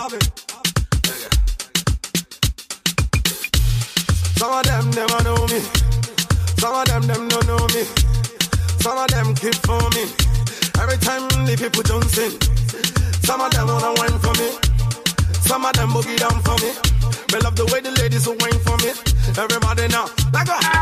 Some of them never know me. Some of them them don't know me. Some of them keep for me. Every time the people don't sing. Some of them wanna wine for me. Some of them boogie down for me. Me love the way the ladies will wine for me. Everybody now, like a.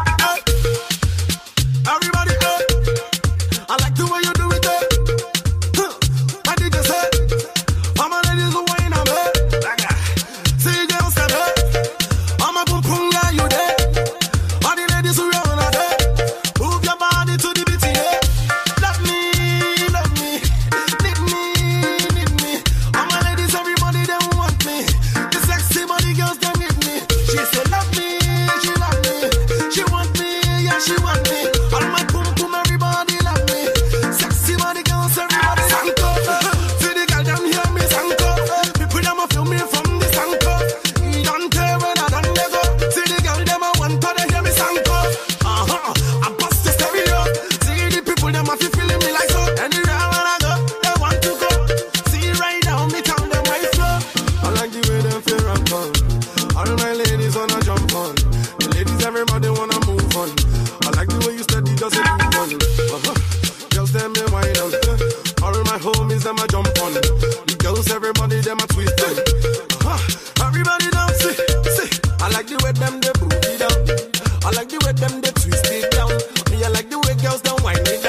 The girls, everybody, them a twist them. Everybody down, see, see. I like the way them they booty down. I like the way them they twist it down. Me, I like the way girls down wind it down.